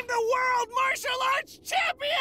I'm the world martial arts champion!